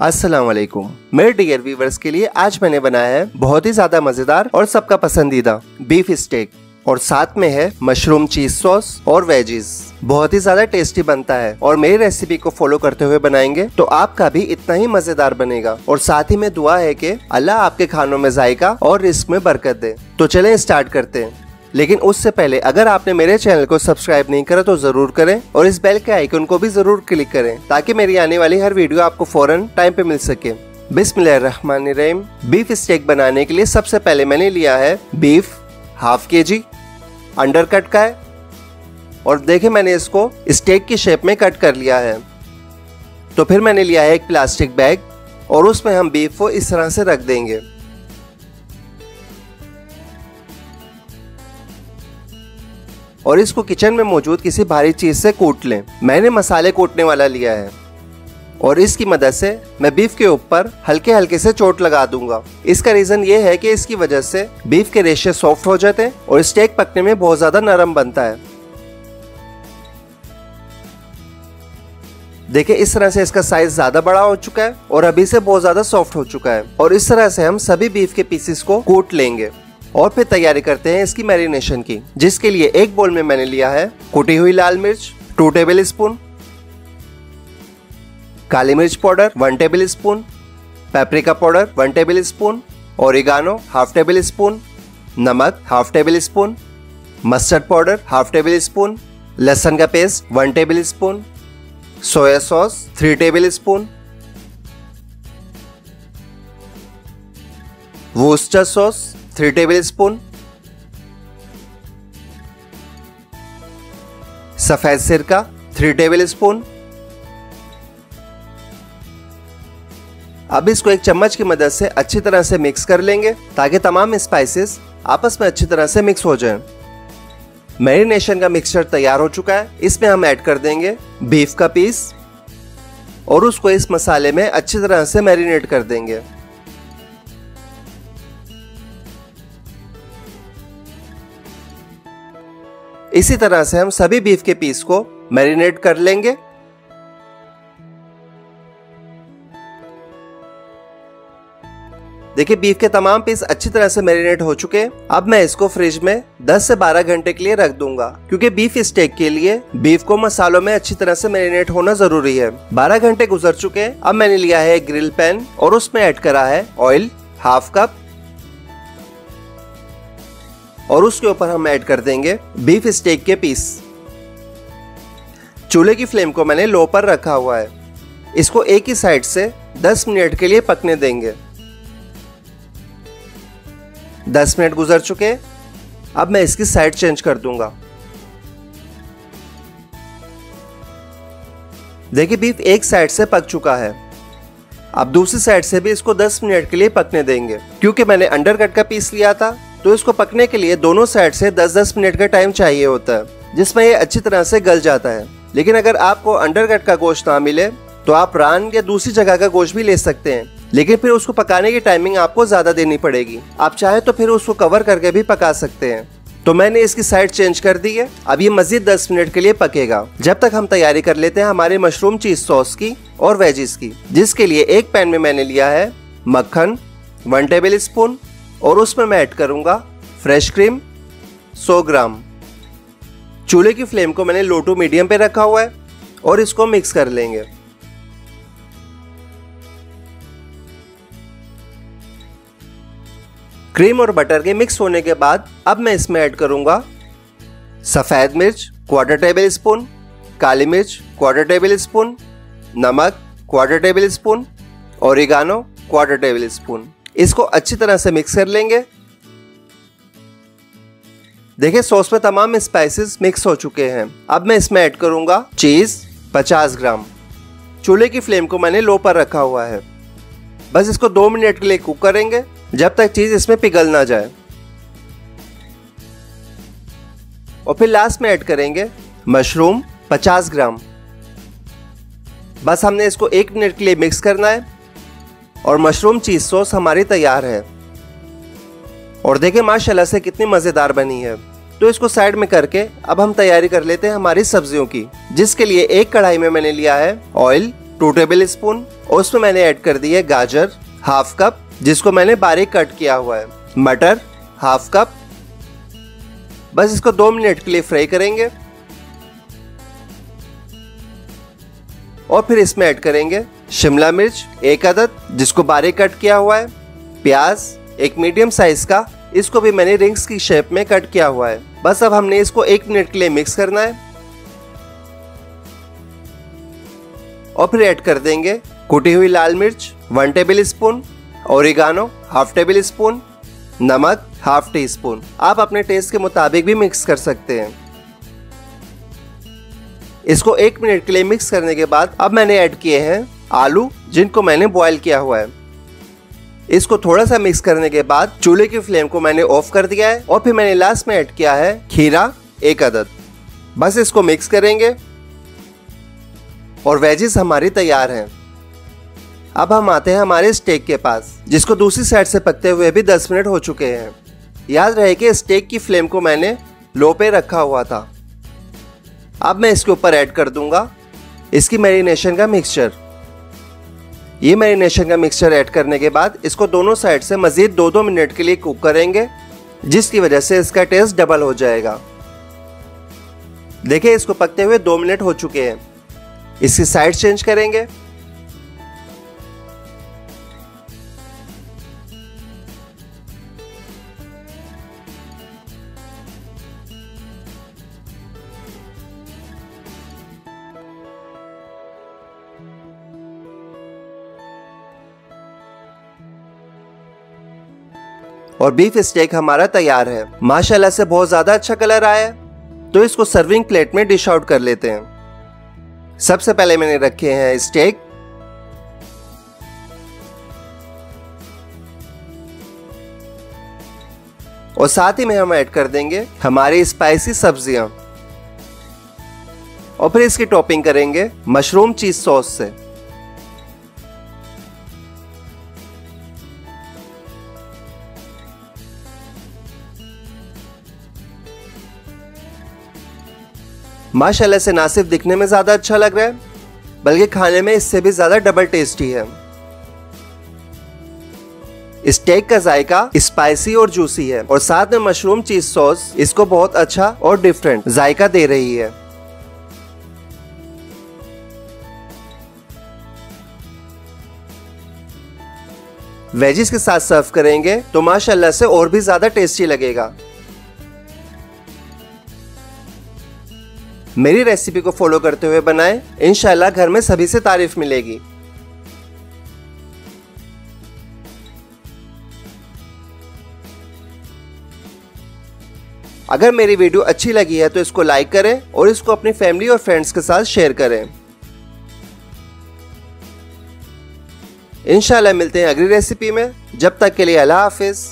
वालेकुम मेरे dear viewers के लिए आज मैंने बनाया है बहुत ही ज़्यादा मज़ेदार और सबका पसंदीदा बीफ स्टेक और साथ में है मशरूम चीज़ सॉस और वेजीज बहुत ही ज़्यादा टेस्टी बनता है और मेरी रेसिपी को फॉलो करते हुए बनाएँगे तो आपका भी इतना ही मज़ेदार बनेगा और साथ ही में दुआ है कि अल्लाह आपके खानों में जायका और रिस्क में बरकत दे। तो चलें स्टार्ट करते हैं। लेकिन उससे पहले अगर आपने मेरे चैनल को सब्सक्राइब नहीं करा तो ज़रूर करें और इस बेल के आइकन को भी ज़रूर क्लिक करें ताकि मेरी आने वाली हर वीडियो आपको फ़ौरन टाइम पे मिल सके। बिस्मिल्लाहिर्रहमानिर्रहीम। बीफ स्टेक बनाने के लिए सबसे पहले मैंने लिया है बीफ हाफ़ के जी अंडर कट का है और देखे मैंने इसको स्टेक की शेप में कट कर लिया है। तो फिर मैंने लिया है एक प्लास्टिक बैग और उसमें हम बीफ को इस तरह से रख देंगे। और इसको किचन में मौजूद किसी भारी चीज़ से कूट लें। मैंने मसाले कूटने वाला लिया है। और इसकी मदद से मैं बीफ के ऊपर हल्के हल्के से चोट लगा दूँगा। इसका रीजन ये है कि इसकी वजह से बीफ के रेशे सॉफ्ट हो जाते हैं और स्टेक पकने में बहुत ज़्यादा नरम बनता है। देखिए, इस तरह से इसका साइज़ ज़्यादा बड़ा हो चुका है और अभी से बहुत ज़्यादा सॉफ्ट हो चुका है। और इस तरह से हम सभी बीफ के पीसेस को कूट लेंगे। और फिर तैयारी करते हैं इसकी मैरिनेशन की, जिसके लिए एक बोल में मैंने लिया है कुटी हुई लाल मिर्च टू टेबल स्पून काली मिर्च powder one tablespoon paprika powder one tablespoon oregano half tablespoon नमक half tablespoon mustard powder half tablespoon लहसुन का paste one tablespoon soya sauce three tablespoon Worcester sauce three tablespoon सफ़ेद सिरका थ्री टेबल स्पून अब इसको एक चम्मच की मदद से अच्छी तरह से मिक्स कर लेंगे, ताकि तमाम स्पाइसेस आपस में अच्छी तरह से मिक्स हो जाएँ। मैरिनेशन का मिक्सचर तैयार हो चुका है। इसमें हम ऐड कर देंगे बीफ का पीस और उसको इस मसाले में अच्छी तरह से मैरिनेट कर देंगे। इसी तरह से हम सभी बीफ के पीस को मैरिनेट कर लेंगे। देखिए बीफ के तमाम पीस अच्छी तरह से मैरिनेट हो चुके हैं। अब मैं इसको फ्रिज में 10 से 12 घंटे के लिए रख दूँगा, क्योंकि बीफ स्टेक के लिए बीफ को मसालों में अच्छी तरह से मैरिनेट होना ज़रूरी है। 12 घंटे गुजर चुके हैं। अब मैंने लिया है ग्रिल पैन और उसमें ऐड करा है ऑयल हाफ़ कप और उसके ऊपर हम ऐड कर देंगे बीफ स्टेक के पीस चूल्हे की फ्लेम को मैंने लो पर रखा हुआ है। इसको एक ही साइड से 10 मिनट के लिए पकने देंगे। 10 मिनट गुजर चुके अब मैं इसकी साइड चेंज कर दूँगा। देखिए बीफ एक साइड से पक चुका है। अब दूसरी साइड से भी इसको 10 मिनट के लिए पकने देंगे, क्योंकि मैंने अंडर कट का पीस लिया था। तो इसको पकने के लिए दोनों साइड से 10-10 मिनट का टाइम चाहिए होता है, जिसमें ये अच्छी तरह से गल जाता है। लेकिन अगर आपको अंडरकट का गोश्त ना मिले तो आप रान या दूसरी जगह का गोश्त भी ले सकते हैं। लेकिन फिर उसको पकाने की टाइमिंग आपको ज़्यादा देनी पड़ेगी। आप चाहे तो फिर उसको कवर करके भी पका सकते हैं। तो मैंने इसकी साइड चेंज कर दी है। अब ये मजीद 10 मिनट के लिए पकेगा। जब तक हम तैयारी कर लेते हैं हमारे मशरूम चीज़ सॉस की और वेजिस की, जिसके लिए एक पैन में मैंने लिया है मक्खन वन टेबल स्पून और उसमें मैं ऐड करूँगा फ्रेश क्रीम 100 ग्राम। चूल्हे की फ्लेम को मैंने लो टू मीडियम पे रखा हुआ है और इसको मिक्स कर लेंगे। क्रीम और बटर के मिक्स होने के बाद अब मैं इसमें ऐड करूँगा सफ़ेद मिर्च क्वार्टर टेबल स्पून काली मिर्च क्वार्टर टेबल स्पून नमक क्वार्टर टेबल स्पून और ओरिगानो क्वार्टर टेबल स्पून इसको अच्छी तरह से मिक्स कर लेंगे। देखिए सॉस में तमाम स्पाइसेस मिक्स हो चुके हैं। अब मैं इसमें ऐड करूँगा चीज़ 50 ग्राम। चूल्हे की फ्लेम को मैंने लो पर रखा हुआ है। बस इसको दो मिनट के लिए कुक करेंगे, जब तक चीज़ इसमें पिघल ना जाए। और फिर लास्ट में ऐड करेंगे मशरूम 50 ग्राम। बस हमने इसको एक मिनट के लिए मिक्स करना है। और मशरूम चीज़ सॉस हमारी तैयार है। और देखें, माशाल्लाह से कितनी मज़ेदार बनी है। तो इसको साइड में करके अब हम तैयारी कर लेते हैं हमारी सब्जियों की, जिसके लिए एक कढ़ाई में मैंने लिया है ऑयल, टू टेबल स्पून, और उसमें मैंने ऐड कर दी है गाजर, हाफ़ कप, जिसको मैंने बारीक कट किया हुआ है। मटर, हाफ़ कप। बस इसको दो मिनट के लिए फ्राई करेंगे। और फिर इसमें ऐड करेंगे शिमला मिर्च, एक अदद, जिसको बारीक कट किया हुआ है। प्याज, एक मीडियम साइज़ का, इसको भी मैंने रिंग्स की शेप में कट किया हुआ है। बस अब हमने इसको एक मिनट के लिए मिक्स करना है। और फिर ऐड कर देंगे कुटी हुई लाल मिर्च one tablespoon oregano half tablespoon नमक हाफ़ टी स्पून आप अपने टेस्ट के मुताबिक भी मिक्स कर सकते हैं। इसको एक मिनट के लिए मिक्स करने के बाद अब मैंने ऐड किए हैं आलू, जिनको मैंने बॉईल किया हुआ है। इसको थोड़ा सा मिक्स करने के बाद चूल्हे की फ्लेम को मैंने ऑफ़ कर दिया है और फिर मैंने लास्ट में ऐड किया है खीरा, एक अदद। बस इसको मिक्स करेंगे और वेजेस हमारी तैयार हैं। अब हम आते हैं हमारे स्टेक के पास, जिसको दूसरी साइड से पकते हुए भी 10 मिनट हो चुके हैं। याद रहे कि स्टेक की फ्लेम को मैंने लो पे रखा हुआ था। अब मैं इसके ऊपर ऐड कर दूँगा। इसकी मैरिनेशन का मिक्सचर ये मैरिनेशन का मिक्सचर ऐड करने के बाद इसको दोनों साइड से मजीद दो दो मिनट के लिए कुक करेंगे, जिसकी वजह से इसका टेस्ट डबल हो जाएगा। देखिए, इसको पकते हुए दो मिनट हो चुके हैं। इसकी साइड चेंज करेंगे। और बीफ स्टेक हमारा तैयार है। माशाल्लाह से बहुत ज़्यादा अच्छा कलर आया है तो इसको सर्विंग प्लेट में डिश आउट कर लेते हैं। सबसे पहले मैंने रखे हैं स्टेक और साथ ही में हम ऐड कर देंगे हमारी स्पाइसी सब्ज़ियाँ। और फिर इसकी टॉपिंग करेंगे मशरूम चीज़ सॉस से। माशाल्लाह से ना सिर्फ़ दिखने में ज़्यादा अच्छा लग रहा है, बल्कि खाने में इससे भी ज़्यादा डबल टेस्टी है। स्टेक का जायका स्पाइसी और जूसी है और साथ में मशरूम चीज़ सॉस इसको बहुत अच्छा और डिफरेंट जायका दे रही है। वेजिस के साथ सर्व करेंगे तो माशाल्लाह से और भी ज़्यादा टेस्टी लगेगा। मेरी रेसिपी को फॉलो करते हुए बनाएँ। इनशाला घर में सभी से तारीफ़ मिलेगी। अगर मेरी वीडियो अच्छी लगी है तो इसको लाइक करें और इसको अपनी फैमिली और फ्रेंड्स के साथ शेयर करें। इंशाल्लाह मिलते हैं अगली रेसिपी में। जब तक के लिए अल्लाह हाफिज़।